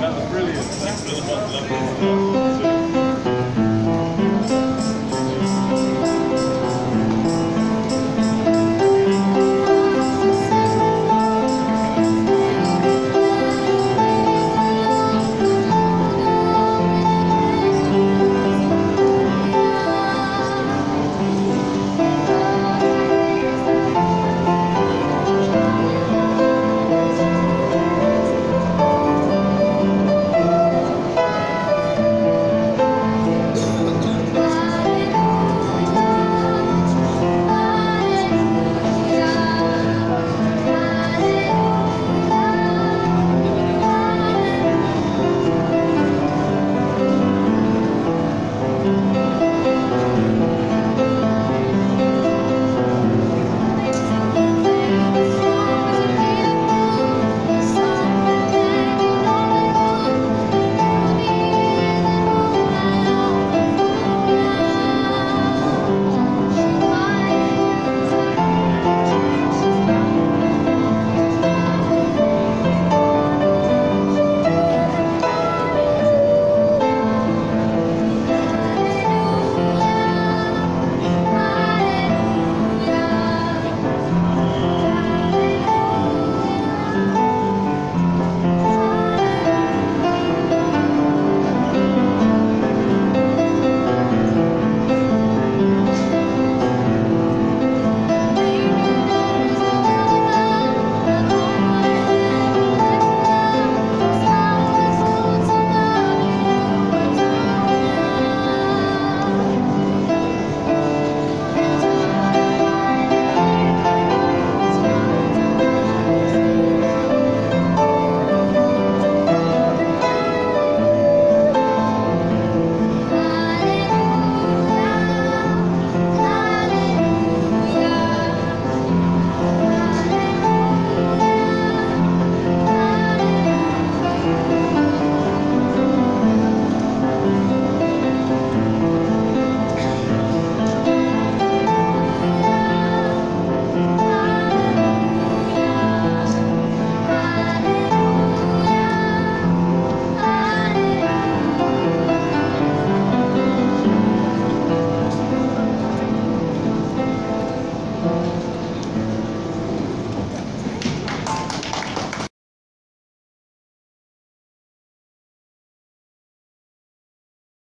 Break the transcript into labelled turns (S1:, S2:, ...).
S1: That was brilliant. Thanks for the.